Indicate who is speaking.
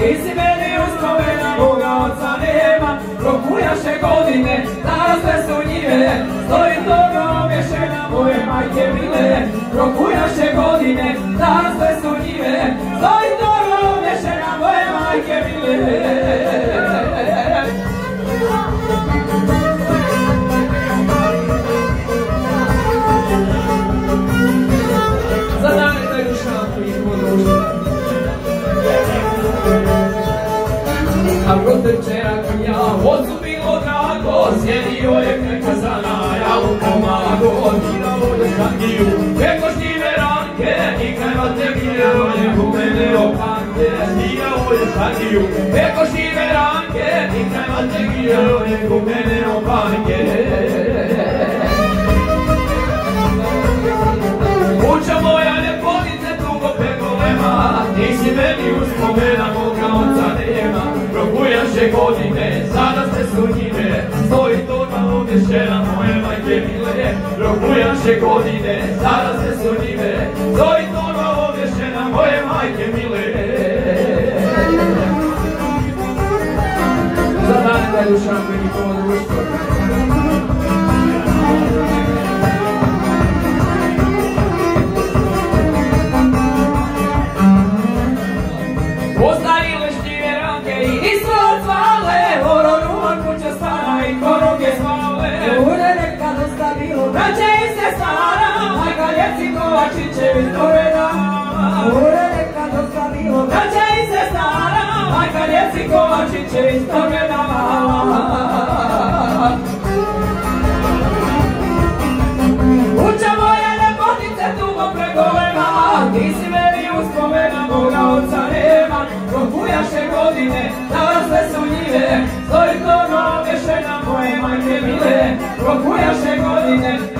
Speaker 1: ti si meni uspomena, moga oca nema. Prokujaše godine, stoji toga obješena moje majke mile. Prokujaše godine, danas bilo drago, sjedio je kreka za naja u pomago, dirao je šangiju, preko štive ranke, i krema te birao je u mene opanke, dirao je šangiju, preko štive ranke, i krema te birao je u mene opanke. Kuća moja ljepotice tugo pegolema, ti si meni uspomena godine, sada ste sunjive, stoji torba obješena moje majke mile. Probujaše godine, sada ste sunjive, stoji torba obješena moje majke mile. Za dane taj dušanko i njihovo društvo. Postavile
Speaker 2: Ora neka dostavio,
Speaker 1: da će se stara, a kad je si kovačiće iz toga davala. Ora neka dostavio, da će se stara. Mile. Prokujaše godine, narasle